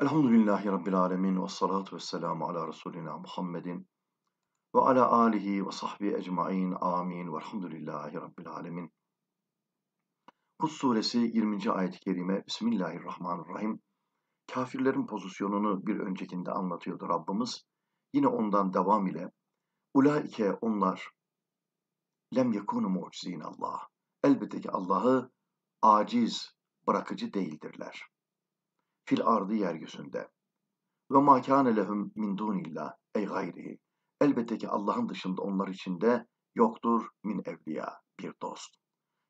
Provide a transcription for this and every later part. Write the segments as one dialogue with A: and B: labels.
A: Elhamdülillahi Rabbil alemin ve salatu ve selamu ala Resulina Muhammedin ve ala alihi ve sahbihi ecmain amin ve elhamdülillahi Rabbil alemin. Kut suresi 20. ayet-i kerime Bismillahirrahmanirrahim. Kafirlerin pozisyonunu bir öncekinde anlatıyordu Rabbimiz. Yine ondan devam ile Ulaike onlar lem yekunu mucizin Allah. Elbette ki Allah'ı aciz, bırakıcı değildirler fil ardı yeryüzünde. Ve ma kâne lehum min dunillah ey gayrihi. Elbette ki Allah'ın dışında onlar içinde yoktur min evliya bir dost.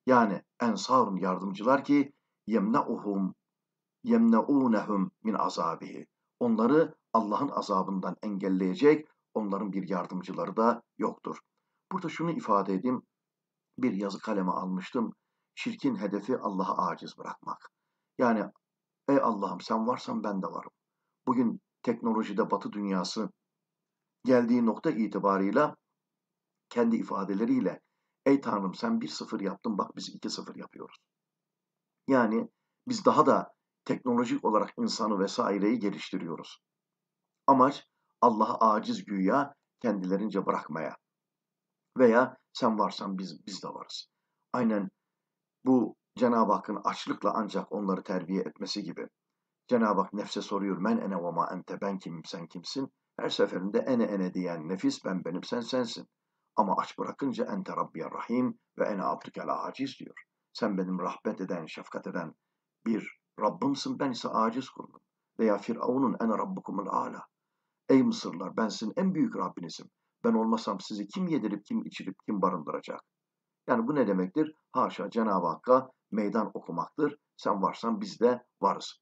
A: Yani ensarun yardımcılar ki yemna'uhum yemna'unehum min azabihi. Onları Allah'ın azabından engelleyecek onların bir yardımcıları da yoktur. Burada şunu ifade edeyim. Bir yazı kaleme almıştım. Şirkin hedefi Allah'a aciz bırakmak. Yani Ey Allah'ım sen varsan ben de varım. Bugün teknolojide batı dünyası geldiği nokta itibarıyla kendi ifadeleriyle ey Tanrım sen 1-0 yaptın bak biz 2-0 yapıyoruz. Yani biz daha da teknolojik olarak insanı vesaireyi geliştiriyoruz. Amaç Allah'a aciz güya kendilerince bırakmaya. Veya sen varsan biz, biz de varız. Aynen bu Cenab-ı Hakk'ın açlıkla ancak onları terbiye etmesi gibi. Cenab-ı Hak nefse soruyor men ene ve ma ente ben kimim sen kimsin? Her seferinde ene ene diyen nefis ben benim sen sensin. Ama aç bırakınca ente rabbiye rahim ve ene abdükel aciz diyor. Sen benim rahmet eden, şefkat eden bir Rabbimsin ben ise aciz kulum. Veya Firavun'un ene rabbukumul ala. Ey Mısırlar ben sizin en büyük Rabbinizim. Ben olmasam sizi kim yedirip kim içirip kim barındıracak? Yani bu ne demektir? Haşa Cenab-ı Hakk'a meydan okumaktır. Sen varsan biz de varız.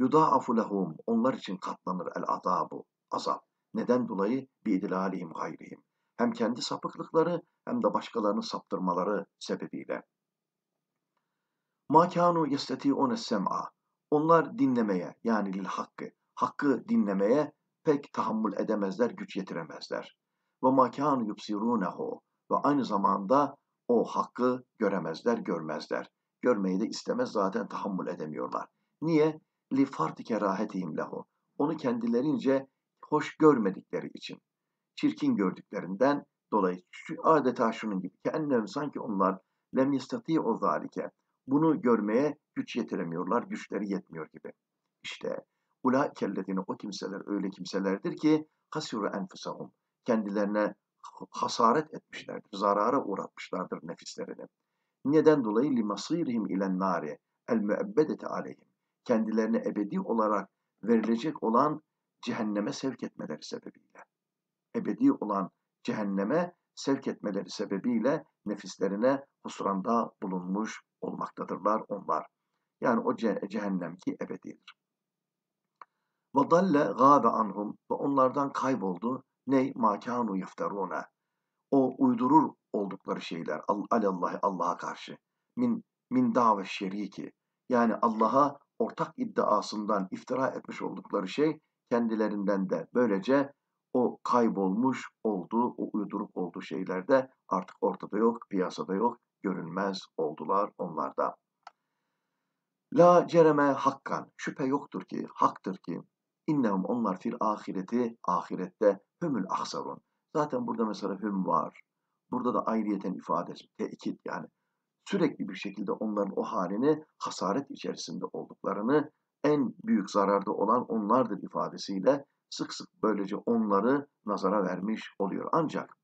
A: Yudâafu lehum onlar için katlanır el azabu azap. Neden dolayı? Bi'dilalihim gayrihim. Hem kendi sapıklıkları hem de başkalarının saptırmaları sebebiyle. Ma kânu yesteti'ûne sem'a. Onlar dinlemeye yani lil hakkı, hakkı dinlemeye pek tahammül edemezler, güç yetiremezler. Ve ma kânu yubsirûnehu. Ve aynı zamanda o hakkı göremezler, görmezler. Görmeyi de istemez zaten tahammül edemiyorlar. Niye? Li farti kerahetihim lehu. Onu kendilerince hoş görmedikleri için. Çirkin gördüklerinden dolayı adeta şunun gibi ennem sanki onlar lem yestati o zalike. Bunu görmeye güç yetiremiyorlar, güçleri yetmiyor gibi. İşte ulaikellezine o kimseler öyle kimselerdir ki hasiru enfusahum. Kendilerine hasaret etmişlerdir, zarara uğratmışlardır nefislerini. Neden dolayı limasirihim ilen nari el müebbedete aleyhim. Kendilerine ebedi olarak verilecek olan cehenneme sevk etmeleri sebebiyle. Ebedi olan cehenneme sevk etmeleri sebebiyle nefislerine husranda bulunmuş olmaktadırlar onlar. Yani o cehennem ki ebedidir. Ve dalle gâbe anhum ve onlardan kayboldu ney makanu yefterune. O uydurur oldukları şeyler alallahi Allah'a karşı. Min min dave şeriki. Yani Allah'a ortak iddiasından iftira etmiş oldukları şey kendilerinden de böylece o kaybolmuş olduğu, o uyduruk olduğu şeyler de artık ortada yok, piyasada yok, görünmez oldular onlarda. La cereme hakkan, şüphe yoktur ki, haktır ki, innehum onlar fil ahireti, ahirette hümül ahsarun. Zaten burada mesela hüm var. Burada da ayrıyeten ifadesi, tekit yani sürekli bir şekilde onların o halini hasaret içerisinde olduklarını, en büyük zararda olan onlardır ifadesiyle sık sık böylece onları nazara vermiş oluyor. Ancak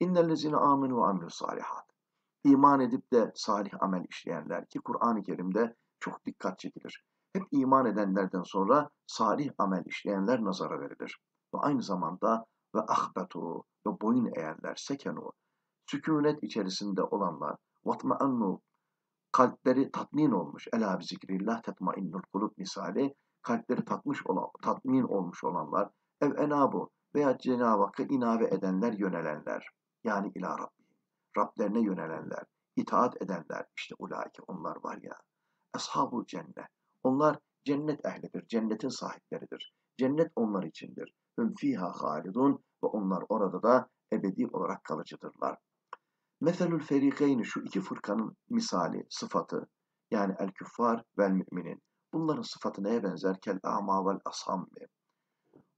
A: innellezine amenu ve amilus salihat. İman edip de salih amel işleyenler ki Kur'an-ı Kerim'de çok dikkat çekilir. Hep iman edenlerden sonra salih amel işleyenler nazara verilir. Ve aynı zamanda ve ahbetu ve boyun eğenler, sekenu, sükunet içerisinde olanlar, vatmaannu, kalpleri tatmin olmuş, ela bi zikrillah tetmainnul kulub misali, kalpleri tatmış olan, tatmin olmuş olanlar, ev enabu veya Hakk'a inave edenler, yönelenler, yani ila Rabbim, Rablerine yönelenler, itaat edenler, işte ulaike onlar var ya, ashabul cennet, onlar cennet ehlidir, cennetin sahipleridir. Cennet onlar içindir. Hüm fiha halidun ve onlar orada da ebedi olarak kalıcıdırlar. Meselül ferikeyni şu iki fırkanın misali, sıfatı yani el küffar vel müminin. Bunların sıfatı neye benzer? Kel a'ma vel ashammi.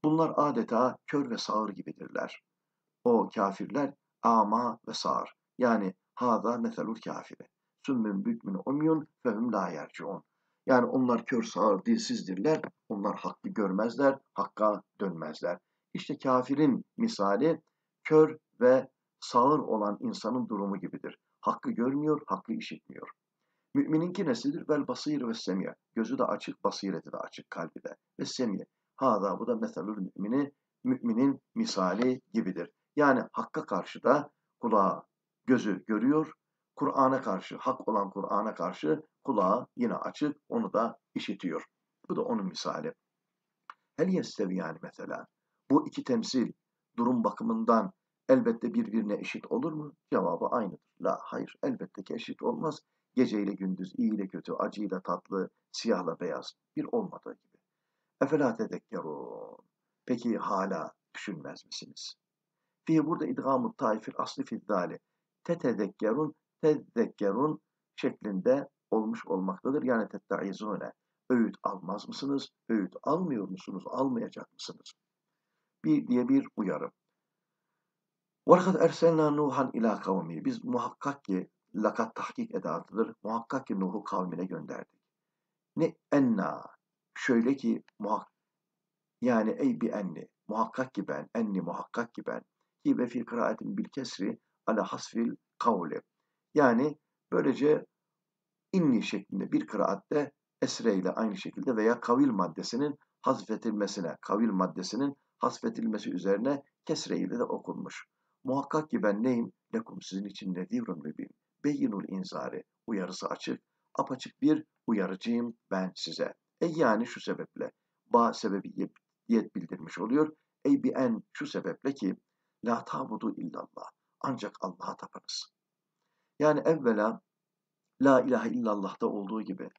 A: Bunlar adeta kör ve sağır gibidirler. O kafirler ama ve sağır. Yani hada meselul kafiri. Sümmün bükmün umyun fehum la yerciun. Yani onlar kör sağır dilsizdirler. Onlar hakkı görmezler, hakka dönmezler. İşte kafirin misali kör ve sağır olan insanın durumu gibidir. Hakkı görmüyor, hakkı işitmiyor. Mümininki nesidir? Vel basir ve semiye. Gözü de açık, basireti de açık kalbi de. Ve semiye. Hada bu da meselül mümini, müminin misali gibidir. Yani hakka karşı da kulağı, gözü görüyor. Kur'an'a karşı, hak olan Kur'an'a karşı kulağı yine açık, onu da işitiyor. Bu da onun misali. Hel yestevi yani mesela. Bu iki temsil durum bakımından elbette birbirine eşit olur mu? Cevabı aynıdır. La, hayır, elbette ki eşit olmaz. Gece ile gündüz, iyi ile kötü, acı ile tatlı, siyahla beyaz bir olmadığı gibi. Efela tedekkerun. Peki hala düşünmez misiniz? Fi burada idgamı taifir aslı fiddali. Tetedekkerun, tedekkerun şeklinde olmuş olmaktadır. Yani tettaizune. Öğüt almaz mısınız? Öğüt almıyor musunuz? Almayacak mısınız? Bir diye bir uyarı. وَلَقَدْ اَرْسَلْنَا نُوحًا ila kavmi. Biz muhakkak ki lakat tahkik edatıdır. Muhakkak ki Nuh'u kavmine gönderdik. Ne enna. Şöyle ki muhak yani ey bi enni. Muhakkak ki ben. Enni muhakkak ki ben. Ki ve fi kıraatin bil kesri ala hasfil kavli. Yani böylece inni şeklinde bir kıraatte esre ile aynı şekilde veya kavil maddesinin hasfetilmesine, kavil maddesinin hasfetilmesi üzerine kesre ile de okunmuş. Muhakkak ki ben neyim? Lekum sizin için nedirun mübin. Beyinul inzari. Uyarısı açık. Apaçık bir uyarıcıyım ben size. E yani şu sebeple. Ba sebebiyet bildirmiş oluyor. Ey bi en şu sebeple ki la tabudu illallah. Ancak Allah'a tapınız. Yani evvela la ilahe illallah'ta olduğu gibi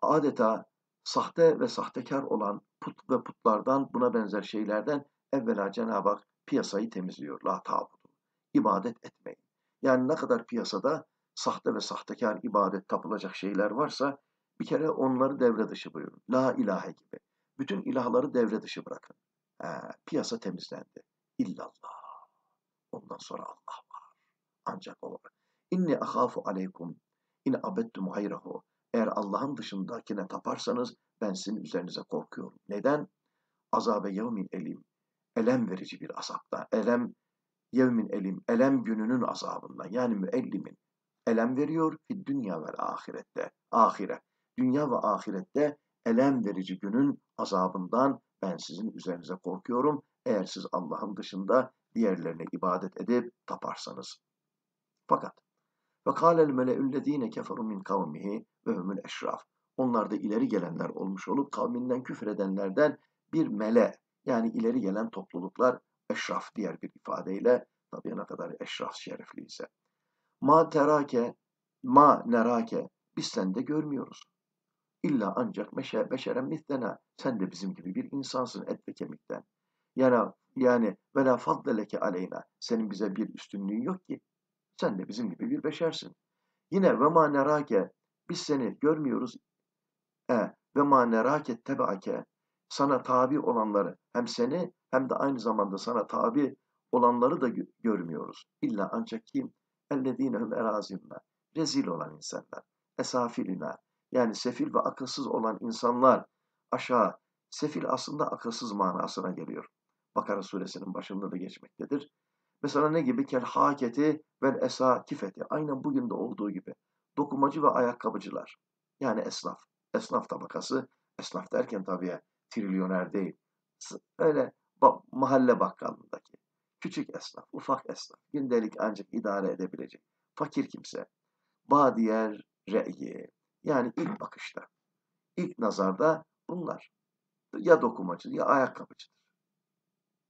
A: adeta sahte ve sahtekar olan put ve putlardan buna benzer şeylerden evvela Cenab-ı Hak piyasayı temizliyor. La tabudu. İbadet etmeyin. Yani ne kadar piyasada sahte ve sahtekar ibadet tapılacak şeyler varsa bir kere onları devre dışı buyurun. La ilahe gibi. Bütün ilahları devre dışı bırakın. He, piyasa temizlendi. İllallah. Ondan sonra Allah var. Ancak o. İnni ahafu aleykum in abettum hayrahu. Eğer Allah'ın dışındakine taparsanız ben sizin üzerinize korkuyorum. Neden? Azabe yevmin elim. Elem verici bir azapta. Elem yevmin elim. Elem gününün azabından. Yani müellimin. Elem veriyor fi dünya ve ahirette. Ahire. Dünya ve ahirette elem verici günün azabından ben sizin üzerinize korkuyorum. Eğer siz Allah'ın dışında diğerlerine ibadet edip taparsanız. Fakat ve kâlel mele'üllezîne keferu min kavmihi ve humul eşraf. Onlar da ileri gelenler olmuş olup kavminden küfür edenlerden bir mele yani ileri gelen topluluklar eşraf diğer bir ifadeyle tabii ne kadar eşraf şerefliyse. Ma terake ma nerake biz sende görmüyoruz. İlla ancak meşe beşeren mislena. Sen de bizim gibi bir insansın et ve kemikten. Yani yani ve la fadleleke aleyna. Senin bize bir üstünlüğün yok ki. Sen de bizim gibi bir beşersin. Yine ve ma nerake biz seni görmüyoruz. E ve ma nerake tebaake sana tabi olanları hem seni hem de aynı zamanda sana tabi olanları da görmüyoruz. İlla ancak kim? Ellezinehum erazimna. Rezil olan insanlar. Esafilina. Yani sefil ve akılsız olan insanlar aşağı. Sefil aslında akılsız manasına geliyor. Bakara suresinin başında da geçmektedir. Mesela ne gibi? Kel haketi vel esakifeti. Aynen bugün de olduğu gibi. Dokumacı ve ayakkabıcılar. Yani esnaf. Esnaf tabakası. Esnaf derken tabii trilyoner değil. Öyle mahalle bakkalındaki. Küçük esnaf, ufak esnaf. Gündelik ancak idare edebilecek. Fakir kimse. Badiyer re'yi. Yani ilk bakışta. ilk nazarda bunlar. Ya dokumacı ya ayakkabıcıdır.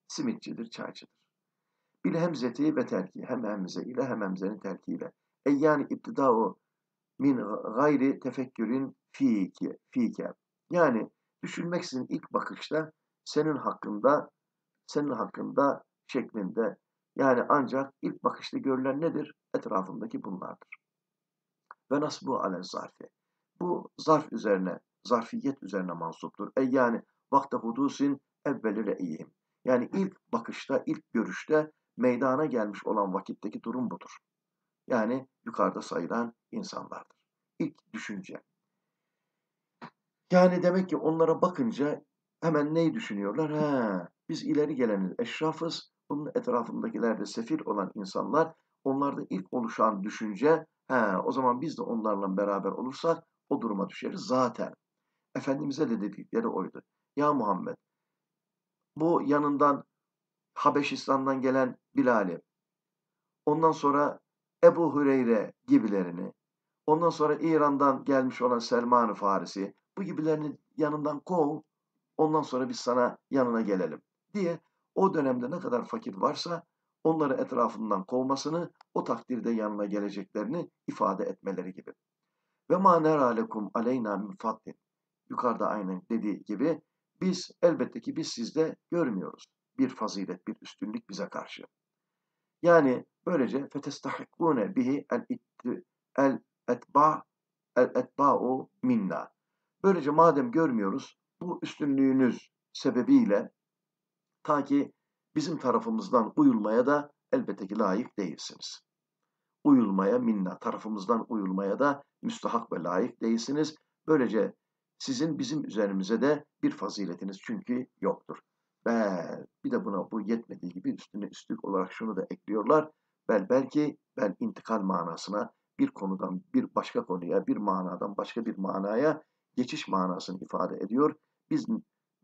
A: Simitçidir, çaycıdır. Bil hemzeti ve terki. Hem hemze ile hem hemzenin terkiyle. E yani iptida'u min gayri tefekkürün fike, fike. Yani düşünmeksizin ilk bakışta senin hakkında senin hakkında şeklinde yani ancak ilk bakışta görülen nedir? Etrafındaki bunlardır. Ve nasbu alen zarfi. Bu zarf üzerine zarfiyet üzerine mansuptur. E yani vakte hudusin evveli re'iyim. Yani ilk bakışta, ilk görüşte meydana gelmiş olan vakitteki durum budur. Yani yukarıda sayılan insanlardır. İlk düşünce. Yani demek ki onlara bakınca hemen neyi düşünüyorlar? He, biz ileri geleniz, eşrafız. Bunun etrafındakiler de sefil olan insanlar. Onlarda ilk oluşan düşünce, he, o zaman biz de onlarla beraber olursak o duruma düşeriz zaten. Efendimiz'e de dedikleri oydu. Ya Muhammed, bu yanından Habeşistan'dan gelen Bilal'i, ondan sonra Ebu Hüreyre gibilerini, ondan sonra İran'dan gelmiş olan Selman-ı Farisi, bu gibilerini yanından kov, ondan sonra biz sana yanına gelelim diye o dönemde ne kadar fakir varsa onları etrafından kovmasını, o takdirde yanına geleceklerini ifade etmeleri gibi. Ve ma neralekum aleyna min fadlin. Yukarıda aynen dediği gibi biz elbette ki biz sizde görmüyoruz bir fazilet, bir üstünlük bize karşı. Yani böylece fetestahikune bihi el, el etba el etba'u minna. Böylece madem görmüyoruz bu üstünlüğünüz sebebiyle ta ki bizim tarafımızdan uyulmaya da elbette ki layık değilsiniz. Uyulmaya minna, tarafımızdan uyulmaya da müstahak ve layık değilsiniz. Böylece sizin bizim üzerimize de bir faziletiniz çünkü yoktur. Bel, bir de buna bu yetmediği gibi üstüne üstlük olarak şunu da ekliyorlar. Bel belki bel intikal manasına bir konudan bir başka konuya, bir manadan başka bir manaya geçiş manasını ifade ediyor. Biz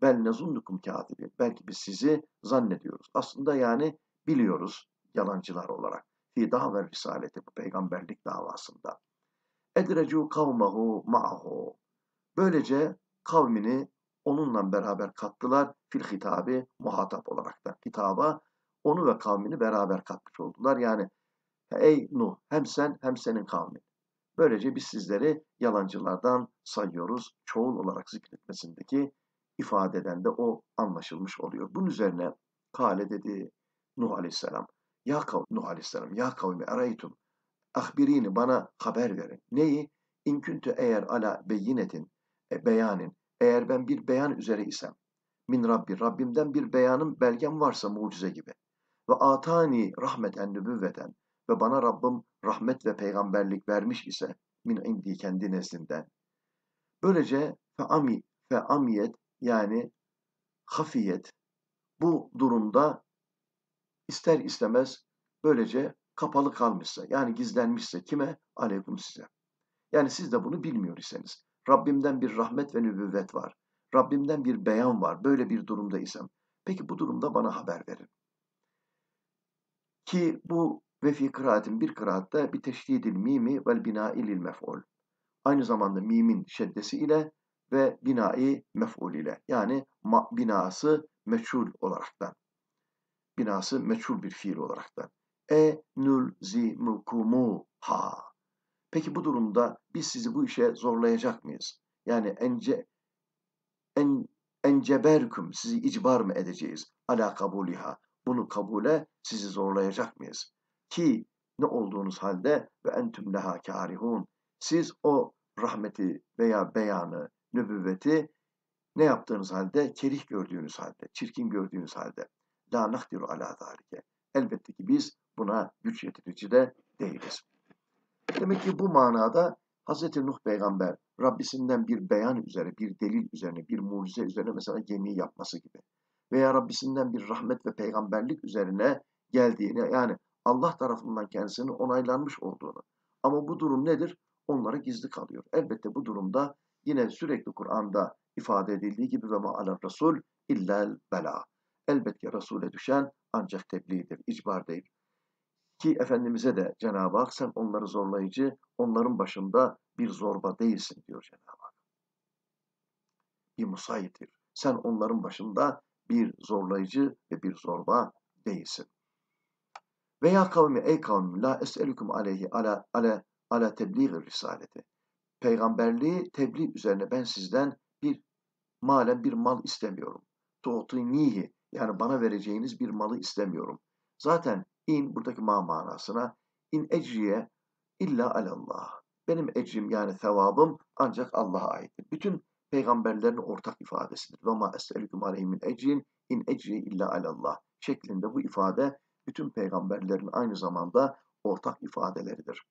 A: bel nezunnukum katibi. Belki biz sizi zannediyoruz. Aslında yani biliyoruz yalancılar olarak. Fi daha ver risaleti bu peygamberlik davasında. Edrecu kavmehu ma'hu. Böylece kavmini onunla beraber kattılar fil hitabı muhatap olarak da. Hitaba onu ve kavmini beraber katmış oldular. Yani ey Nuh hem sen hem senin kavmin. Böylece biz sizleri yalancılardan sayıyoruz. Çoğul olarak zikretmesindeki ifadeden de o anlaşılmış oluyor. Bunun üzerine Kale dedi Nuh Aleyhisselam. Ya kavmi Nuh Aleyhisselam ya kavmi araytum. Ahbirini bana haber verin. Neyi? İnküntü eğer ala beyinetin, e, beyanin. Eğer ben bir beyan üzere isem. Min Rabbi, Rabbimden bir beyanım, belgem varsa mucize gibi. Ve atani rahmeten nübüvveten. Ve bana Rabbim rahmet ve peygamberlik vermiş ise min indi kendi nezdinden. Böylece fe ami fe amiyet yani hafiyet bu durumda ister istemez böylece kapalı kalmışsa yani gizlenmişse kime? Aleyküm size. Yani siz de bunu bilmiyor iseniz. Rabbimden bir rahmet ve nübüvvet var. Rabbimden bir beyan var. Böyle bir durumdaysam. Peki bu durumda bana haber verin. Ki bu ve fi kıraatin bir kıraatte bir teşdidil mimi vel binailil mef'ul. Aynı zamanda mimin şeddesi ile ve binai mef'ul ile. Yani ma, binası meçhul olaraktan. Binası meçhul bir fiil olaraktan. E nul zimukumu ha. Peki bu durumda biz sizi bu işe zorlayacak mıyız? Yani ence en enceberküm sizi icbar mı edeceğiz? Ala kabuliha. Bunu kabule sizi zorlayacak mıyız? Ki ne olduğunuz halde ve entüm leha karihun. Siz o rahmeti veya beyanı, nübüvveti ne yaptığınız halde? Kerih gördüğünüz halde, çirkin gördüğünüz halde. La nahdiru ala zalike. Elbette ki biz buna güç yetirici de değiliz. Demek ki bu manada Hz. Nuh peygamber Rabbisinden bir beyan üzere, bir delil üzerine, bir mucize üzerine mesela gemi yapması gibi. Veya Rabbisinden bir rahmet ve peygamberlik üzerine geldiğini yani Allah tarafından kendisinin onaylanmış olduğunu. Ama bu durum nedir? Onlara gizli kalıyor. Elbette bu durumda yine sürekli Kur'an'da ifade edildiği gibi ve ma'alar Resul illel bela. Elbette Resul'e düşen ancak tebliğdir, icbar değil. Ki Efendimiz'e de Cenab-ı Hak sen onları zorlayıcı, onların başında bir zorba değilsin diyor Cenab-ı Hak. Bir musayittir. Sen onların başında bir zorlayıcı ve bir zorba değilsin. Veya kavmi ey kavmi la es'elükum aleyhi ala ala ala tebliğ risaleti. Peygamberliği tebliğ üzerine ben sizden bir malen bir mal istemiyorum. Tu'tinihi yani bana vereceğiniz bir malı istemiyorum. Zaten İn buradaki ma manasına in ecriye illa alallah. Benim ecrim yani sevabım ancak Allah'a aittir. Bütün peygamberlerin ortak ifadesidir. Ve ma es'elüküm aleyhimin ecrin in ecri illa alallah şeklinde bu ifade bütün peygamberlerin aynı zamanda ortak ifadeleridir.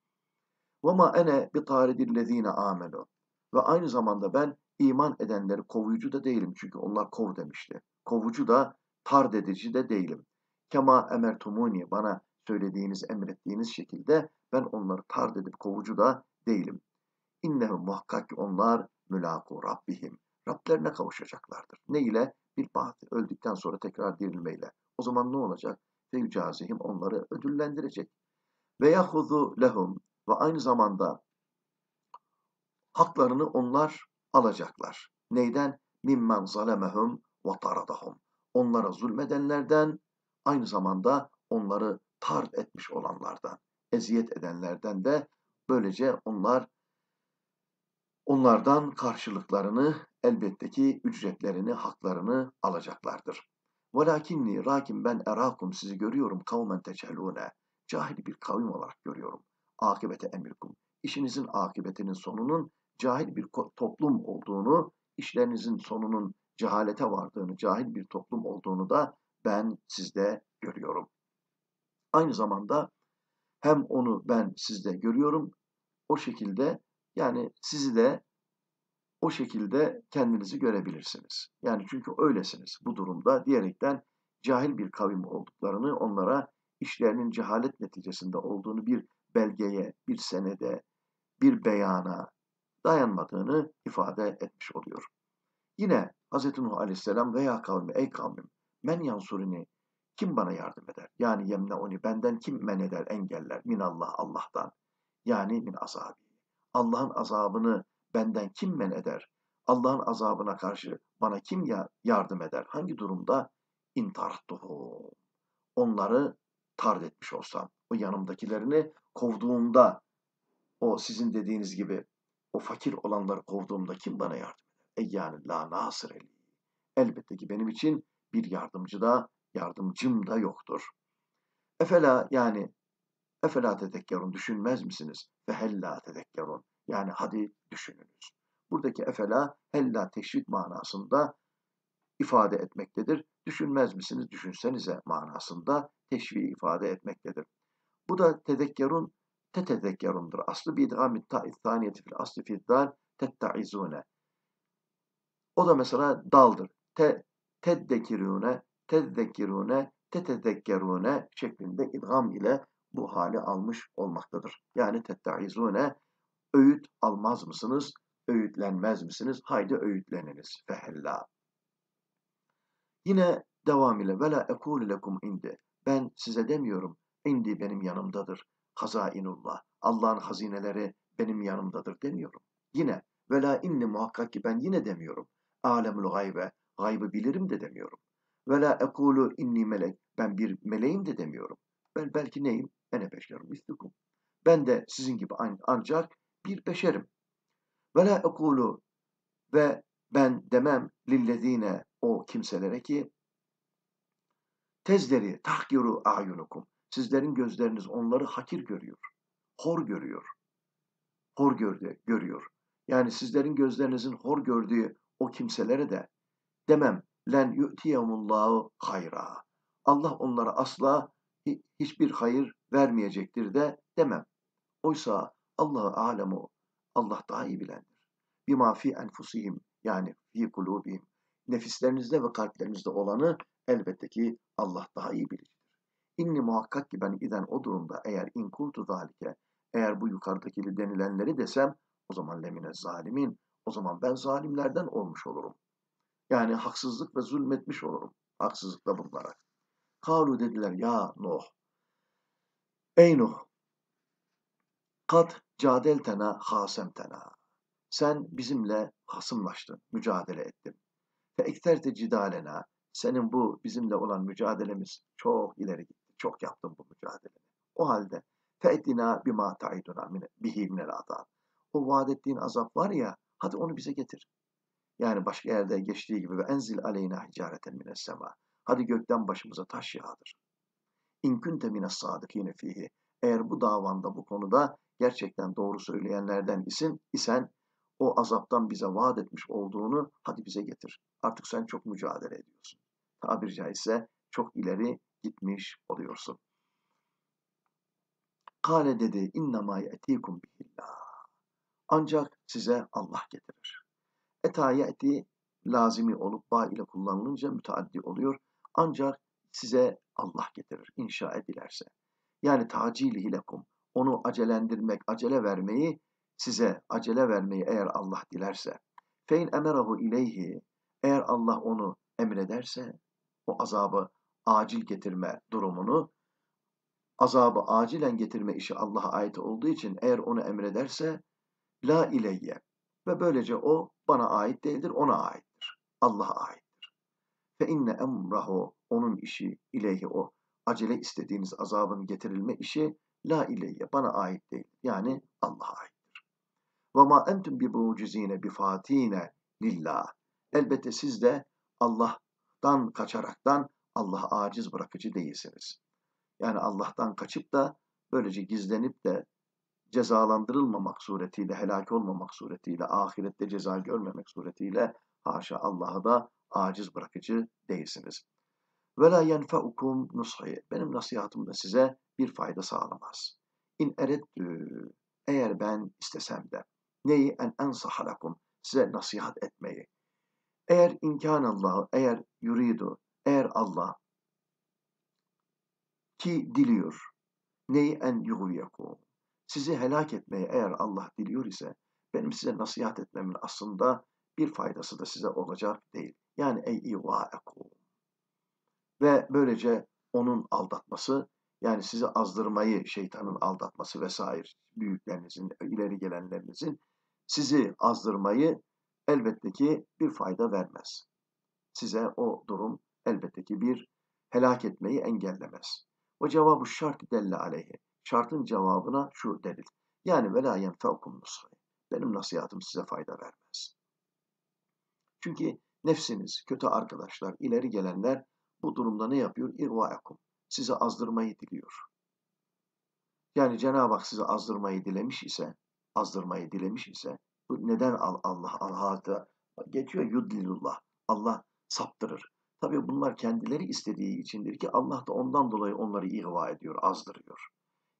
A: Ve ma ene bi taridillezine amenu. Ve aynı zamanda ben iman edenleri kovuyucu da değilim. Çünkü onlar kov demişti. Kovucu da tard edici de değilim. Kema emertumuni bana söylediğiniz, emrettiğiniz şekilde ben onları tard edip kovucu da değilim. İnnehum muhakkak ki onlar mülaku Rabbihim. Rablerine kavuşacaklardır. Ne ile? Bir bahtı. Öldükten sonra tekrar dirilmeyle. O zaman ne olacak? Feyucazihim onları ödüllendirecek. Ve yahuzu lehum ve aynı zamanda haklarını onlar alacaklar. Neyden? Mimmen zalemehum ve taradahum. Onlara zulmedenlerden, aynı zamanda onları tard etmiş olanlardan, eziyet edenlerden de böylece onlar onlardan karşılıklarını elbette ki ücretlerini, haklarını alacaklardır. Velakinni rakim ben erakum sizi görüyorum kavmen teçhelune. Cahil bir kavim olarak görüyorum. Akibete emirkum. İşinizin akıbetinin sonunun cahil bir toplum olduğunu, işlerinizin sonunun cehalete vardığını, cahil bir toplum olduğunu da ben sizde görüyorum. Aynı zamanda hem onu ben sizde görüyorum, o şekilde yani sizi de o şekilde kendinizi görebilirsiniz. Yani çünkü öylesiniz bu durumda diyerekten cahil bir kavim olduklarını onlara işlerinin cehalet neticesinde olduğunu bir belgeye, bir senede, bir beyana dayanmadığını ifade etmiş oluyor. Yine Hz. Nuh Aleyhisselam veya kavmi ey kavmim men yansurini kim bana yardım eder? Yani yemne oni benden kim men eder engeller minallah Allah'tan yani min azabi. Allah'ın azabını benden kim men eder? Allah'ın azabına karşı bana kim ya yardım eder? Hangi durumda? İntartuhum. Onları tard etmiş olsam, o yanımdakilerini kovduğumda, o sizin dediğiniz gibi o fakir olanları kovduğumda kim bana yardım eder? E yani la nasır eli. Elbette ki benim için bir yardımcı da, yardımcım da yoktur. Efela yani efela tedekkerun düşünmez misiniz? Ve hella tedekkerun. Yani hadi düşününüz. Buradaki efela hella teşvik manasında ifade etmektedir. Düşünmez misiniz? Düşünsenize manasında teşvi ifade etmektedir. Bu da tedekkerun tetedekkerundur. Aslı bir idgamit ta'ithaniyeti fil asli fiddal tetta'izune. O da mesela daldır. Te, teddekirune, teddekirune, tetedekkerune şeklinde idgam ile bu hali almış olmaktadır. Yani tetta'izune öğüt almaz mısınız? Öğütlenmez misiniz? Haydi öğütleniniz. Fehella. Yine devam ile vela ekulu lekum indi. Ben size demiyorum. İndi benim yanımdadır. Hazainullah. Allah'ın hazineleri benim yanımdadır demiyorum. Yine vela inni muhakkak ki ben yine demiyorum. Alemul gaybe. Gaybı bilirim de demiyorum. Vela ekulu inni melek. Ben bir meleğim de demiyorum. Ben belki neyim? Ene beşerum mislukum. Ben de sizin gibi ancak bir beşerim. Ve la ekulu ve ben demem lillezine o kimselere ki tezleri tahkiru ayunukum. Sizlerin gözleriniz onları hakir görüyor. Hor görüyor. Hor gördü, görüyor. Yani sizlerin gözlerinizin hor gördüğü o kimselere de demem len yu'tiyemullahu hayra. Allah onlara asla hiçbir hayır vermeyecektir de demem. Oysa Allahu alemu Allah daha iyi bilendir. Bima fi enfusihim yani fi kulubihim. Nefislerinizde ve kalplerinizde olanı elbette ki Allah daha iyi bilir. İnni muhakkak ki ben iden o durumda eğer in kultu zalike eğer bu yukarıdaki denilenleri desem o zaman lemine zalimin o zaman ben zalimlerden olmuş olurum. Yani haksızlık ve zulmetmiş olurum. Haksızlıkla bunlara. Kalu dediler ya Nuh. Ey Nuh Kat cadeltena hasemtena. Sen bizimle hasımlaştın, mücadele ettin. Fe ekterte cidalena. Senin bu bizimle olan mücadelemiz çok ileri gitti. Çok yaptın bu mücadeleni. O halde fe'dina bima ta'iduna bihi minel azab. O vaat ettiğin azap var ya, hadi onu bize getir. Yani başka yerde geçtiği gibi ve enzil aleyna hicareten mines sema. Hadi gökten başımıza taş yağdır. İn kunte mines sadıkine fihi. Eğer bu davanda bu konuda gerçekten doğru söyleyenlerden isin, isen o azaptan bize vaat etmiş olduğunu hadi bize getir. Artık sen çok mücadele ediyorsun. Tabiri caizse çok ileri gitmiş oluyorsun. Kale dedi innema ye'tikum bihillah. Ancak size Allah getirir. Eta ye'ti lazimi olup ba ile kullanılınca müteaddi oluyor. Ancak size Allah getirir inşa edilerse. Yani tacilihi lekum. Onu acelendirmek, acele vermeyi size acele vermeyi eğer Allah dilerse. Fein emerahu ileyhi. Eğer Allah onu emrederse o azabı acil getirme durumunu azabı acilen getirme işi Allah'a ait olduğu için eğer onu emrederse la ileyye ve böylece o bana ait değildir ona aittir. Allah'a aittir. Fe inne emrahu onun işi ileyhi o acele istediğiniz azabın getirilme işi la ileyye bana ait değil. Yani Allah'a aittir. Ve ma entum bi mucizine bi fatine lillah. Elbette siz de Allah'tan kaçaraktan Allah'a aciz bırakıcı değilsiniz. Yani Allah'tan kaçıp da böylece gizlenip de cezalandırılmamak suretiyle, helak olmamak suretiyle, ahirette ceza görmemek suretiyle haşa Allah'ı da aciz bırakıcı değilsiniz. Ve la yenfeukum. Benim nasihatım da size bir fayda sağlamaz. İn ereddü. Eğer ben istesem de. Neyi? En ensahalakum. Size nasihat etmeyi. Eğer imkanallahu, eğer yuridu, eğer Allah ki diliyor. Neyi en yuhviyekum. Sizi helak etmeye eğer Allah diliyor ise benim size nasihat etmemin aslında bir faydası da size olacak değil. Yani ey ivaekum. Ve böylece onun aldatması yani sizi azdırmayı, şeytanın aldatması vesaire büyüklerinizin, ileri gelenlerinizin sizi azdırmayı elbette ki bir fayda vermez. Size o durum elbette ki bir helak etmeyi engellemez. O cevabı şart delle aleyhi. Şartın cevabına şu delil. Yani ve la yenfeukum Benim nasihatım size fayda vermez. Çünkü nefsiniz, kötü arkadaşlar, ileri gelenler bu durumda ne yapıyor? İrva'akum. Sizi azdırmayı diliyor. Yani Cenab-ı Hak sizi azdırmayı dilemiş ise, azdırmayı dilemiş ise, bu neden Allah Allah'a geçiyor? Yudlilullah. Allah saptırır. Tabii bunlar kendileri istediği içindir ki Allah da ondan dolayı onları ihva ediyor, azdırıyor.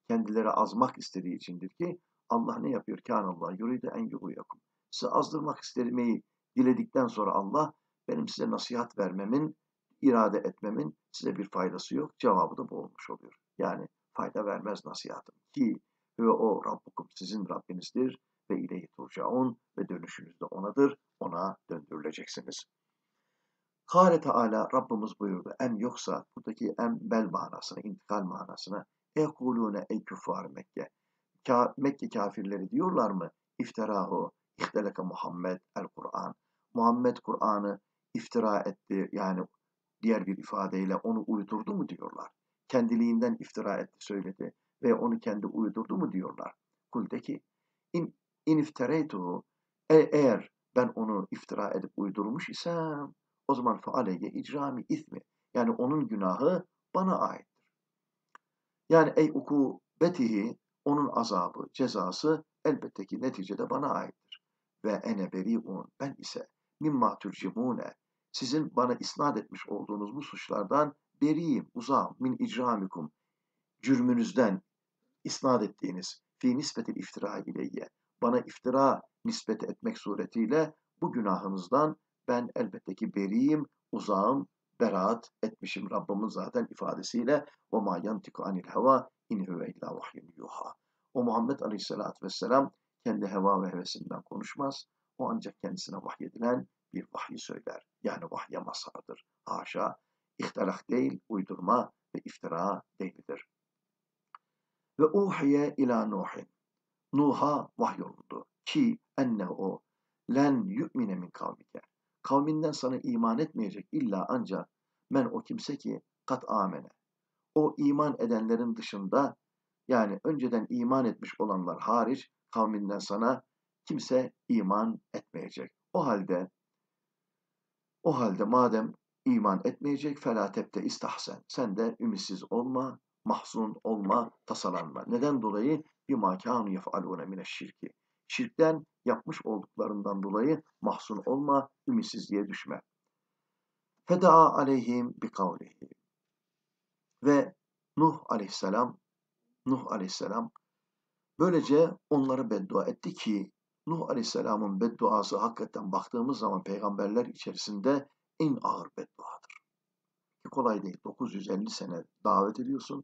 A: Kendileri azmak istediği içindir ki Allah ne yapıyor? Kânallah yuride en yuhuyakum. Size azdırmak istemeyi diledikten sonra Allah benim size nasihat vermemin, irade etmemin size bir faydası yok. Cevabı da bu olmuş oluyor. Yani fayda vermez nasihatım ki ve o Rabbukum sizin Rabbinizdir ve ileyhi turcaun ve dönüşünüz de onadır. Ona döndürüleceksiniz. Kâle Teala Rabbimiz buyurdu. Em yoksa buradaki em bel manasına, intikal manasına ekulune ey küffar Mekke. Ka Mekke kafirleri diyorlar mı? İftirahu, ihteleke Muhammed el Kur'an. Muhammed Kur'an'ı iftira etti yani diğer bir ifadeyle onu uydurdu mu diyorlar. Kendiliğinden iftira etti söyledi ve onu kendi uydurdu mu diyorlar. Kul de ki in, in iftereytuhu e, eğer ben onu iftira edip uydurmuş isem o zaman faaleyye icrami ismi. Yani onun günahı bana aittir. Yani ey ukubetihi onun azabı, cezası elbette ki neticede bana aittir. Ve ene beri'un ben ise mimma türcimune sizin bana isnat etmiş olduğunuz bu suçlardan beriyim, uzağım, min icramikum cürmünüzden isnat ettiğiniz fi nisbetil iftira ileyye bana iftira nispet etmek suretiyle bu günahınızdan ben elbette ki beriyim, uzağım, beraat etmişim Rabbimin zaten ifadesiyle o ma yantiku anil heva in huve illa vahyun yuha. O Muhammed Aleyhisselatü Vesselam kendi heva ve hevesinden konuşmaz. O ancak kendisine vahyedilen bir vahyi söyler. Yani vahye mazhardır. Haşa, ihtilaf değil, uydurma ve iftira değildir. Ve uhiye ila Nuhin. Nuh'a vahyolundu ki enne o len yu'mine min kavmike kavminden sana iman etmeyecek illa ancak men o kimse ki kat amene. O iman edenlerin dışında yani önceden iman etmiş olanlar hariç kavminden sana kimse iman etmeyecek. O halde o halde madem iman etmeyecek felatepte istahsen. Sen de ümitsiz olma, mahzun olma, tasalanma. Neden dolayı? Bir makânu yef'alûne mineşşirki. Şirkten yapmış olduklarından dolayı mahzun olma, ümitsizliğe düşme. Feda aleyhim bi kavlihi. Ve Nuh aleyhisselam Nuh aleyhisselam böylece onlara beddua etti ki Nuh aleyhisselamın bedduası hakikaten baktığımız zaman peygamberler içerisinde en ağır bedduadır. Ki kolay değil. 950 sene davet ediyorsun.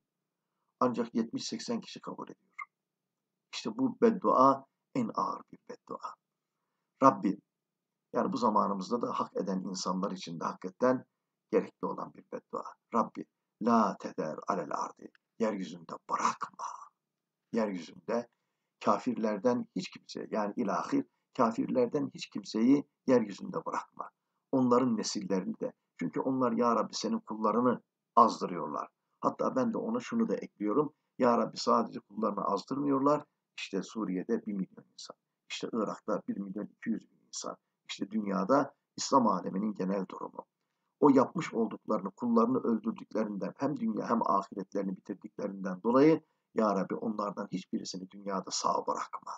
A: Ancak 70-80 kişi kabul ediyor. İşte bu beddua en ağır bir beddua. Rabbim, yani bu zamanımızda da hak eden insanlar için de hakikaten gerekli olan bir beddua. Rabbi, la teder alel ardi, yeryüzünde bırakma. Yeryüzünde kafirlerden hiç kimse, yani ilahir kafirlerden hiç kimseyi yeryüzünde bırakma. Onların nesillerini de. Çünkü onlar ya Rabbi senin kullarını azdırıyorlar. Hatta ben de ona şunu da ekliyorum. Ya Rabbi sadece kullarını azdırmıyorlar. İşte Suriye'de 1 milyon insan. İşte Irak'ta 1 milyon 200 bin insan. İşte dünyada İslam aleminin genel durumu. O yapmış olduklarını, kullarını öldürdüklerinden hem dünya hem ahiretlerini bitirdiklerinden dolayı Ya Rabbi onlardan hiçbirisini dünyada sağ bırakma.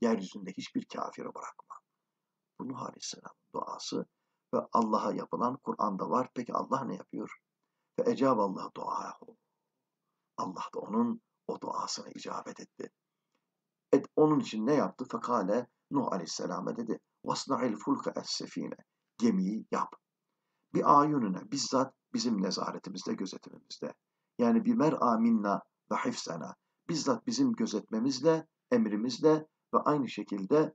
A: Yeryüzünde hiçbir kafiri bırakma. Bu Nuh duası ve Allah'a yapılan Kur'an'da var. Peki Allah ne yapıyor? Ve ecab Allah duahu. Allah da onun o duasına icabet etti. Et, onun için ne yaptı? Fekale Nuh Aleyhisselam'a dedi. Vasna'il fulka es-sefine. Gemiyi yap. Bir ayununa bizzat bizim nezaretimizde, gözetimimizde. Yani bir mer aminna ve hifsena. Bizzat bizim gözetmemizle, emrimizle ve aynı şekilde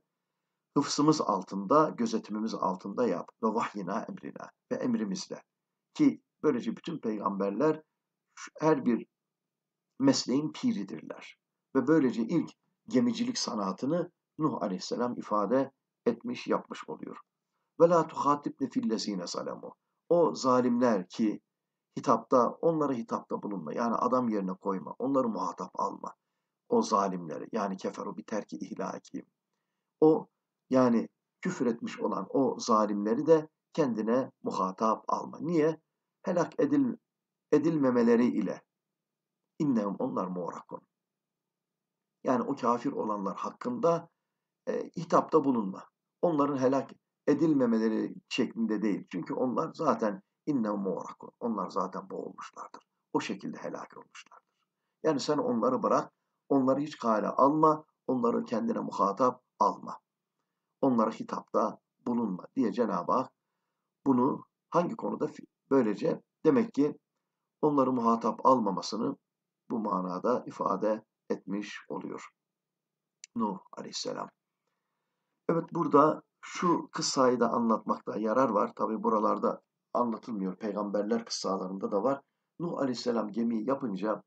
A: hıfsımız altında, gözetimimiz altında yap. Ve vahyina emrina ve emrimizle. Ki böylece bütün peygamberler her bir mesleğin piridirler. Ve böylece ilk gemicilik sanatını Nuh aleyhisselam ifade etmiş, yapmış oluyor. Ve la tuhatibne fillezine zalemu. O zalimler ki hitapta, onlara hitapta bulunma. Yani adam yerine koyma. Onları muhatap alma. O zalimleri yani keferu bir terki ihlaki. O yani küfür etmiş olan o zalimleri de kendine muhatap alma. Niye? Helak edil, edilmemeleri ile. İnnehum onlar muğrakun. Yani o kafir olanlar hakkında e, hitapta bulunma. Onların helak edilmemeleri şeklinde değil. Çünkü onlar zaten inne muğrakun. Onlar zaten boğulmuşlardır. O şekilde helak olmuşlardır. Yani sen onları bırak, onları hiç kale alma, onları kendine muhatap alma. Onlara hitapta bulunma diye Cenab-ı Hak bunu hangi konuda böylece demek ki onları muhatap almamasını bu manada ifade etmiş oluyor. Nuh aleyhisselam. Evet burada şu kıssayı da anlatmakta yarar var. Tabi buralarda anlatılmıyor. Peygamberler kıssalarında da var. Nuh aleyhisselam gemiyi yapınca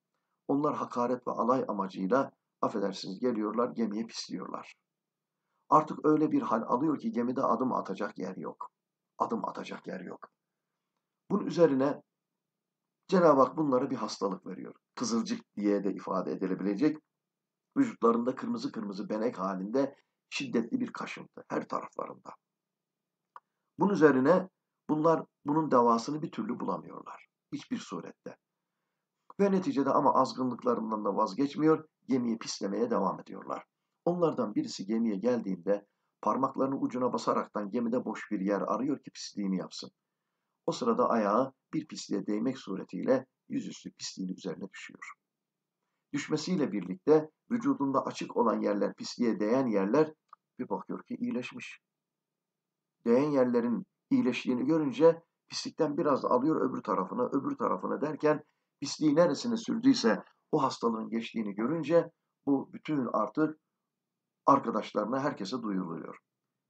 A: onlar hakaret ve alay amacıyla affedersiniz geliyorlar gemiye pisliyorlar. Artık öyle bir hal alıyor ki gemide adım atacak yer yok. Adım atacak yer yok. Bunun üzerine Cenab-ı Hak bunlara bir hastalık veriyor. Kızılcık diye de ifade edilebilecek. Vücutlarında kırmızı kırmızı benek halinde şiddetli bir kaşıntı her taraflarında. Bunun üzerine bunlar bunun davasını bir türlü bulamıyorlar. Hiçbir surette. Ve neticede ama azgınlıklarından da vazgeçmiyor, gemiyi pislemeye devam ediyorlar. Onlardan birisi gemiye geldiğinde parmaklarını ucuna basaraktan gemide boş bir yer arıyor ki pisliğini yapsın. O sırada ayağı bir pisliğe değmek suretiyle yüzüstü pisliğin üzerine düşüyor. Düşmesiyle birlikte vücudunda açık olan yerler, pisliğe değen yerler bir bakıyor ki iyileşmiş. Değen yerlerin iyileştiğini görünce pislikten biraz alıyor öbür tarafına, öbür tarafına derken pisliği neresine sürdüyse o hastalığın geçtiğini görünce bu bütün artık arkadaşlarına herkese duyuruluyor.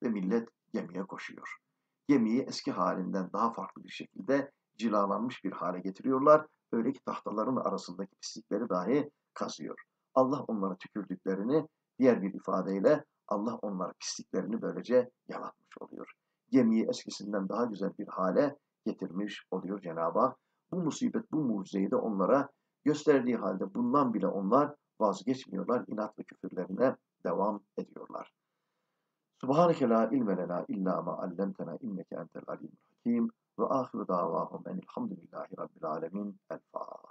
A: Ve millet gemiye koşuyor. Gemiyi eski halinden daha farklı bir şekilde cilalanmış bir hale getiriyorlar. Öyle ki tahtaların arasındaki pislikleri dahi kazıyor. Allah onlara tükürdüklerini diğer bir ifadeyle Allah onlara pisliklerini böylece yalatmış oluyor. Gemiyi eskisinden daha güzel bir hale getirmiş oluyor Cenab-ı Hak. Bu musibet, bu mucizeyi de onlara gösterdiği halde bundan bile onlar vazgeçmiyorlar. inat ve küfürlerine devam ediyorlar. سبحانك لا علم لنا إلا ما علمتنا إنك أنت العليم الحكيم وآخر دعواهم أن الحمد لله رب العالمين. الفاتحة